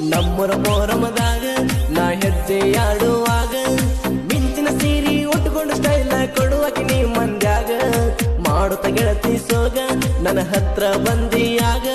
ನಮ್ಮರ ಮೋರಮದಾಗ ನಾ ಹೆಜ್ಜೆ ಆಡುವಾಗ, ಮಿಂಚಿನ ಸೀರಿ ಉಟ್ಕೊಂಡು ಸ್ಟೈಲ್ ಕೊಡುವಕ್ಕೆ ನೀ ಮಂದ್ಯಾಗ. ಮಾಡುತ್ತ ಗೆಳತಿ ಸೋಗ, ನನ್ನ ಹತ್ರ ಬಂದಿಯಾಗ.